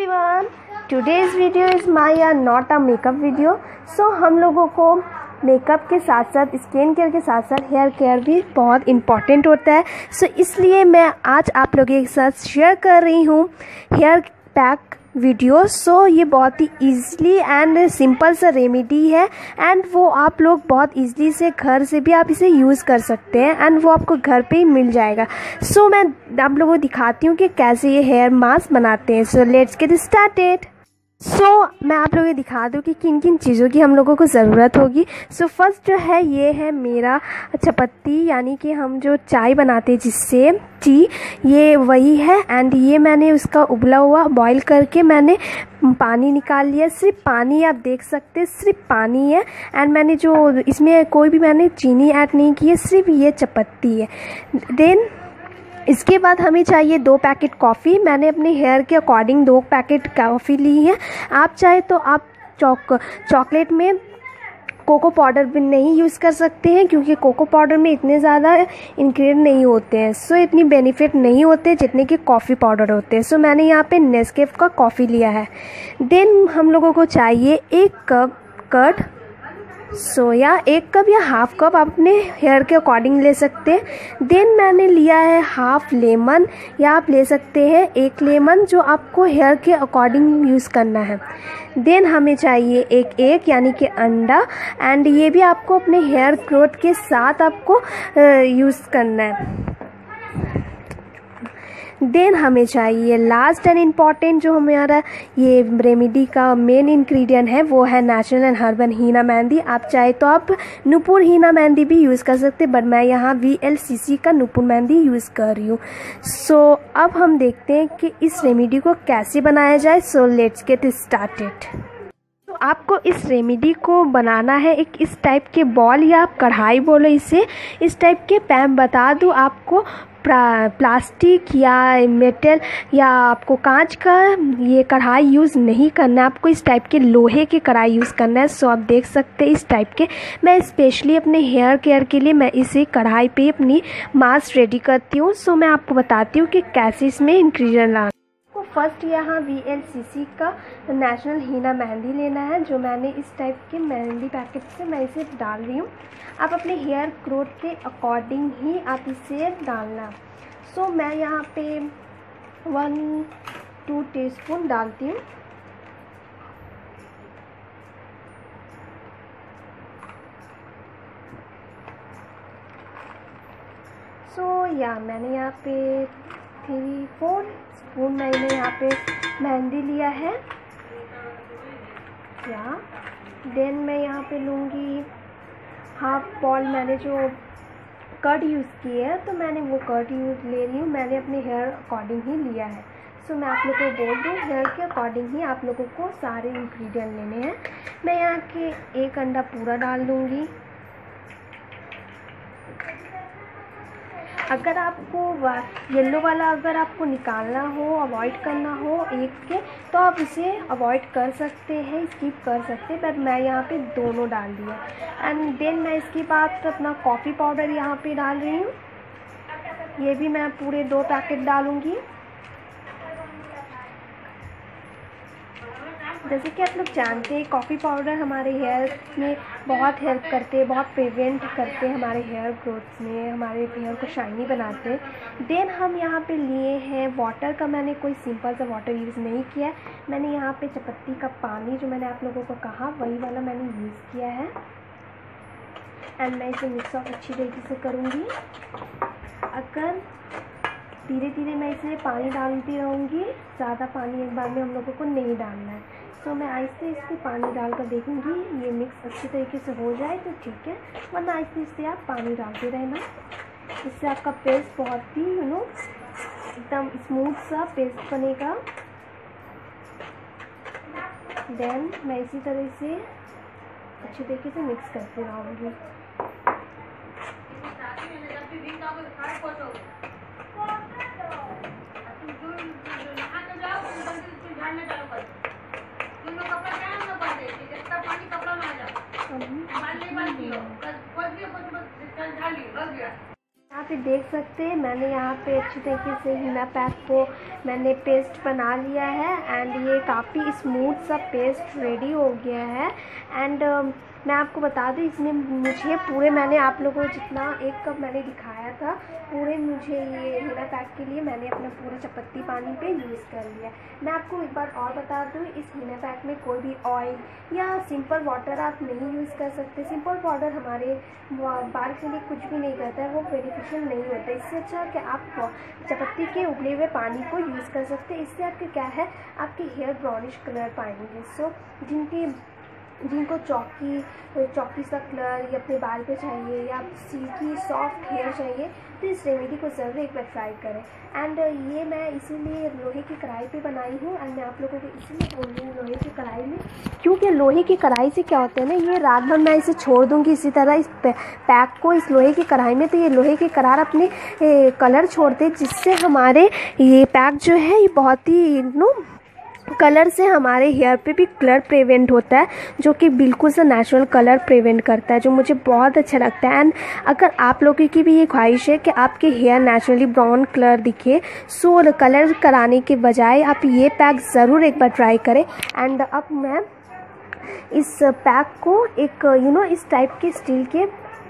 everyone. Today's video is my are not a makeup video so हम लोगों को makeup के साथ साथ स्किन केयर के साथ साथ हेयर केयर भी बहुत इंपॉर्टेंट होता है। सो so, इसलिए मैं आज आप लोगों के साथ शेयर कर रही हूँ। Hair pack video so so, ये बहुत ही ईजली एंड सिंपल सा रेमेडी है. एंड वो आप लोग बहुत ईजली से घर से भी आप इसे यूज़ कर सकते हैं एंड वो आपको घर पे ही मिल जाएगा. सो so, मैं आप लोगों को दिखाती हूँ कि कैसे ये हेयर मास्क बनाते हैं. So let's get started so so, मैं आप लोगों को दिखा दूँ कि किन किन चीज़ों की हम लोगों को ज़रूरत होगी। सो so, फ़र्स्ट जो है ये है मेरा चपत्ती यानी कि हम जो चाय बनाते हैं जिससे टी ये वही है। एंड ये मैंने उसका उबला हुआ बॉईल करके मैंने पानी निकाल लिया। सिर्फ़ पानी आप देख सकते हैं सिर्फ़ पानी है। एंड मैंने जो इसमें कोई भी मैंने चीनी ऐड नहीं की है सिर्फ़ ये चपत्ती है। देन इसके बाद हमें चाहिए दो पैकेट कॉफ़ी। मैंने अपने हेयर के अकॉर्डिंग दो पैकेट कॉफ़ी ली है। आप चाहे तो आप चॉक, चॉकलेट में कोको पाउडर भी नहीं यूज़ कर सकते हैं, क्योंकि कोको पाउडर में इतने ज़्यादा इंग्रेडिएंट नहीं होते हैं। सो इतनी बेनिफिट नहीं होते जितने कि कॉफ़ी पाउडर होते हैं। सो मैंने यहाँ पे नेस्केफ का कॉफ़ी लिया है। देन हम लोगों को चाहिए एक कप कर्ड सोया, एक कप या हाफ़ कप अपने हेयर के अकॉर्डिंग ले सकते हैं। देन मैंने लिया है हाफ़ लेमन या आप ले सकते हैं एक लेमन जो आपको हेयर के अकॉर्डिंग यूज़ करना है। देन हमें चाहिए एक एक यानी कि अंडा एंड ये भी आपको अपने हेयर ग्रोथ के साथ आपको यूज़ करना है। देन हमें चाहिए लास्ट एंड इंपॉर्टेंट जो हमारा ये रेमेडी का मेन इंग्रेडिएंट है वो है natural and herbal henna mehndi. आप चाहे तो आप नुपुर हीना मेहंदी भी यूज़ कर सकते बट मैं यहाँ वी एल सी सी का नुपुर मेहंदी यूज़ कर रही हूँ। सो so, अब हम देखते हैं कि इस रेमेडी को कैसे बनाया जाए। सो लेट्स गेट स्टार्टेड आपको इस रेमेडी को बनाना है एक इस टाइप के बॉल या आप कढ़ाई बोलो इसे इस टाइप के पैम बता दूँ आपको। प्लास्टिक या मेटल या आपको कांच का ये कढ़ाई यूज़ नहीं करना है। आपको इस टाइप के लोहे के कढ़ाई यूज़ करना है। सो आप देख सकते हैं इस टाइप के। मैं स्पेशली अपने हेयर केयर के लिए मैं इसे कढ़ाई पे अपनी मास्क रेडी करती हूँ। सो मैं आपको बताती हूँ कि कैसे इसमें इंक्रीजन लाना फ़र्स्ट यहाँ वी एल सी सी का नेशनल हीना मेहंदी लेना है जो मैंने इस टाइप के मेहंदी पैकेट से मैं इसे डाल रही हूँ। आप अपने हेयर ग्रोथ के अकॉर्डिंग ही आप इसे डालना। सो so, मैं यहाँ पे वन टू टीस्पून डालती हूँ। सो so, या मैंने यहाँ पे थ्री फोर स्पून मैंने यहाँ पे मेहंदी लिया है। या। देन मैं यहाँ पे लूँगी हाफ़ बॉल मैंने जो कट यूज़ की है तो मैंने वो कट यूज़ ले रही हूँ। मैंने अपने हेयर अकॉर्डिंग ही लिया है। सो मैं आप लोगों को बोल दूँ हेयर के अकॉर्डिंग ही आप लोगों को सारे इंग्रेडिएंट लेने हैं। मैं यहाँ के एक अंडा पूरा डाल दूँगी। अगर आपको येलो वाला अगर आपको निकालना हो अवॉइड करना हो एक के तो आप इसे अवॉइड कर सकते हैं स्किप कर सकते हैं पर मैं यहाँ पे दोनों डाल दिया। एंड देन मैं इसके बाद अपना कॉफ़ी पाउडर यहाँ पे डाल रही हूँ। ये भी मैं पूरे दो पैकेट डालूँगी। जैसे कि आप लोग जानते हैं कॉफ़ी पाउडर हमारे हेयर में बहुत हेल्प करते हैं, बहुत प्रिवेंट करते हैं हमारे हेयर ग्रोथ में, हमारे हेयर को शाइनी बनाते हैं। देन हम यहाँ पे लिए हैं वाटर का, मैंने कोई सिंपल सा वाटर यूज़ नहीं किया मैंने यहाँ पे चपत्ती का पानी जो मैंने आप लोगों को कहा, वही वाला मैंने यूज़ किया है। एंड मैं इसे मिक्स ऑफ़ अच्छी तरीके से करूँगी। अगर धीरे धीरे मैं इसमें पानी डालती रहूँगी, ज़्यादा पानी एक बार में हम लोगों को नहीं डालना है। तो मैं आहिस्ते आहिस्ते पानी डालकर देखूँगी, ये मिक्स अच्छी तरीके से हो जाए तो ठीक है। वरना आहिस्ते आहिस्ते आप पानी डालते रहना। इससे आपका पेस्ट बहुत ही यू नो एकदम स्मूथ सा पेस्ट बनेगा। देन मैं इसी तरह से अच्छी तरीके से मिक्स करती रहूँगी। आप पे देख सकते हैं, मैंने यहाँ पे अच्छी तरीके से हिना पैक को मैंने पेस्ट बना लिया है एंड ये काफ़ी स्मूथ सा पेस्ट रेडी हो गया है एंड मैं आपको बता दूँ, इसमें मुझे पूरे मैंने आप लोगों को जितना एक कप मैंने दिखाया था, पूरे मुझे ये हिना पैक के लिए मैंने अपना पूरा चपत्ती पानी पे यूज़ कर लिया मैं आपको एक बार और बता दूँ, इस हिना पैक में कोई भी ऑयल या सिंपल वाटर आप नहीं यूज़ कर सकते। सिंपल पाउडर हमारे बाल के लिए कुछ भी नहीं करता है, वो बेनिफिशियल नहीं होता। इससे अच्छा कि आप चपत्ती के उबले हुए पानी को यूज़ कर सकते इससे आपके क्या है, आपके हेयर ब्राउनिश कलर पाएँगे। सो जिनके जिनको चौकी चौकी सा कलर या अपने बाल पे चाहिए या सिल्की सॉफ्ट हेयर चाहिए तो इस रेमेडी को ज़रूर एक बार ट्राई करें। एंड ये मैं इसीलिए लोहे की कढ़ाई पे बनाई हूँ एंड मैं आप लोगों को इसीलिए बोल रही हूँ लोहे की कढ़ाई में, क्योंकि लोहे की कढ़ाई से क्या होता है ना, ये रात भर मैं इसे छोड़ दूँगी इसी तरह इस पैक को इस लोहे की कढ़ाई में तो ये लोहे की करार अपने कलर छोड़ते जिससे हमारे ये पैक जो है, ये बहुत ही नो कलर से हमारे हेयर पे भी कलर प्रिवेंट होता है जो कि बिल्कुल से नेचुरल कलर प्रिवेंट करता है जो मुझे बहुत अच्छा लगता है। एंड अगर आप लोगों की भी ये ख्वाहिश है कि आपके हेयर नेचुरली ब्राउन कलर दिखे सो कलर कराने के बजाय आप ये पैक ज़रूर एक बार ट्राई करें। एंड अब मैं इस पैक को एक यू you नो know, इस टाइप के स्टील के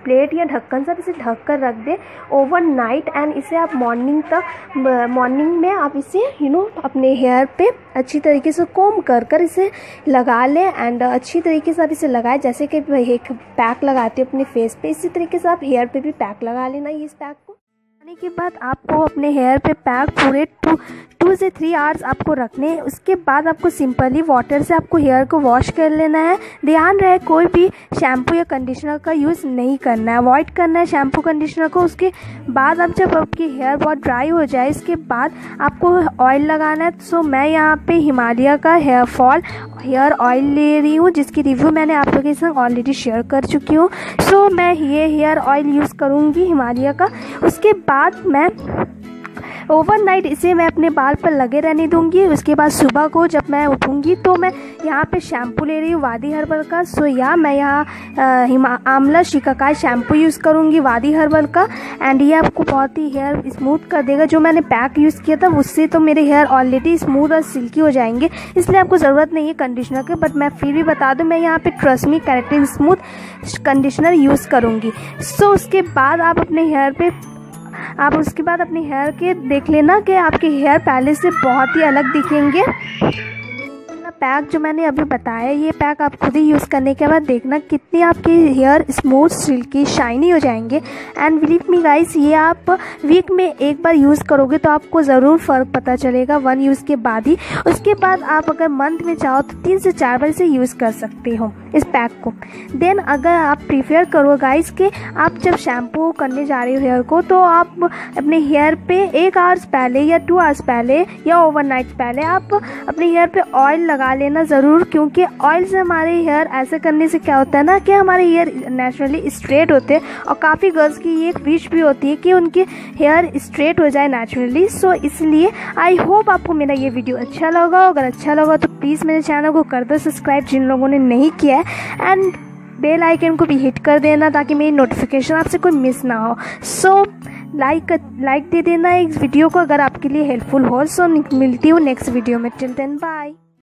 प्लेट या ढक्कन से आप इसे ढक कर रख दें ओवर नाइट एंड इसे आप मॉर्निंग तक मॉर्निंग में आप इसे यू नो अपने हेयर पे अच्छी तरीके से कोम कर कर इसे लगा लें एंड अच्छी तरीके से आप इसे लगाएँ। जैसे कि एक पैक लगाते हो अपने फेस पे, इसी तरीके से आप हेयर पे भी पैक लगा लेना इस पैक को। लगाने के बाद आपको अपने हेयर पे पैक पूरे टू टू से थ्री आवर्स आपको रखने हैं। उसके बाद आपको सिंपली वाटर से आपको हेयर को वॉश कर लेना है। ध्यान रहे, कोई भी शैम्पू या कंडीशनर का यूज़ नहीं करना है। अवॉइड करना है शैम्पू कंडीशनर को। उसके बाद अब जब आपकी हेयर बहुत ड्राई हो जाए, इसके बाद आपको ऑयल लगाना है। सो मैं यहाँ पे हिमालय का हेयर फॉल हेयर ऑयल ले रही हूँ, जिसकी रिव्यू मैंने आप लोगों के साथ ऑलरेडी शेयर कर चुकी हूँ। सो मैं ये हेयर ऑयल यूज़ करूँगी हिमालय का। उसके बाद मैं ओवरनाइट इसे मैं अपने बाल पर लगे रहने दूँगी, उसके बाद सुबह को जब मैं उठूँगी तो मैं यहाँ पे शैम्पू ले रही हूँ, वादी हर्बल का। सो या मैं यहाँ आमला शिकाकाय शैम्पू यूज़ करूँगी वादी हर्बल का। एंड ये आपको बहुत ही हेयर स्मूथ कर देगा। जो मैंने पैक यूज़ किया था, उससे तो मेरे हेयर ऑलरेडी स्मूथ और सिल्की हो जाएँगे। इसलिए आपको ज़रूरत नहीं है कंडीशनर के बट मैं फिर भी बता दूँ, मैं यहाँ पर TRESemme keratin smooth conditioner use करूँगी। सो उसके बाद आप अपने हेयर पर आप उसके बाद अपने हेयर के देख लेना कि आपके हेयर पहले से बहुत ही अलग दिखेंगे। पैक जो मैंने अभी बताया, ये पैक आप खुद ही यूज़ करने के बाद देखना कितनी आपके हेयर स्मूथ सिल्की शाइनी हो जाएँगे। एंड बिलीव मी गाइस ये आप वीक में एक बार यूज़ करोगे तो आपको ज़रूर फ़र्क पता चलेगा वन यूज़ के बाद ही। उसके बाद आप अगर मंथ में चाहो तो तीन से चार बार इसे यूज़ कर सकते हो इस पैक को। देन अगर आप प्रीफेयर करो गाइस कि आप जब शैम्पू करने जा रहे हो हेयर को तो आप अपने हेयर पे एक आवर्स पहले या टू आवर्स पहले या ओवरनाइट पहले आप अपने हेयर पे ऑयल लगा लगा लेना ज़रूर, क्योंकि ऑयल से हमारे हेयर ऐसे करने से क्या होता है ना कि हमारे हेयर नेचुरली स्ट्रेट होते हैं, और काफ़ी गर्ल्स की ये एक विश भी होती है कि उनके हेयर स्ट्रेट हो जाए नेचुरली सो इसलिए आई होप आपको मेरा ये वीडियो अच्छा लगा अगर अच्छा लगा तो प्लीज़ मेरे चैनल को कर दो सब्सक्राइब जिन लोगों ने नहीं किया है एंड बेल आइकन को भी हिट कर देना ताकि मेरी नोटिफिकेशन आपसे कोई मिस ना हो। सो लाइक लाइक दे देना इस वीडियो को अगर आपके लिए हेल्पफुल हो। सो मिलती हूँ नेक्स्ट वीडियो में। Till then bye